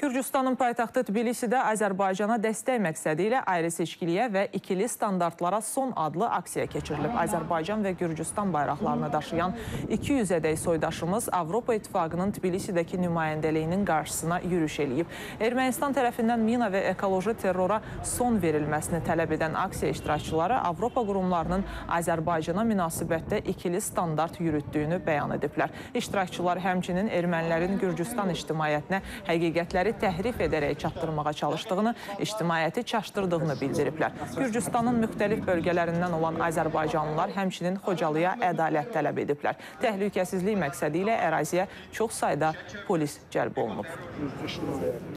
Gürcüstanın paytaxtı Tbilisidə Azərbaycana dəstək məqsədi ilə ayrı-seçkiliyə və ikili standartlara son adlı aksiya keçirilib. Azərbaycan və Gürcüstan bayraqlarını daşıyan 200 ədək soydaşımız Avropa İttifaqının Tbilisidəki nümayəndəliyinin qarşısına yürüş eləyib. Ermənistan tərəfindən mina və ekoloji terrora son verilməsini tələb edən aksiya iştirakçıları Avropa qurumlarının Azərbaycana münasibətdə ikili standart yürütdüyünü bəyan ediblər. İştirakçılar həmçinin ermənilərin Gürcüstan ictimaiyyətinə həqiqətləri təhrif edərək çatdırmağa çalışdığını, ictimaiyyəti çaşdırdığını bildiriblər. Gürcüstanın müxtəlif bölgələrindən olan azərbaycanlılar həmçinin Xocalıya ədalət tələb ediblər. Təhlükəsizlik məqsədi ilə əraziyə çox sayda polis cəlb olunub.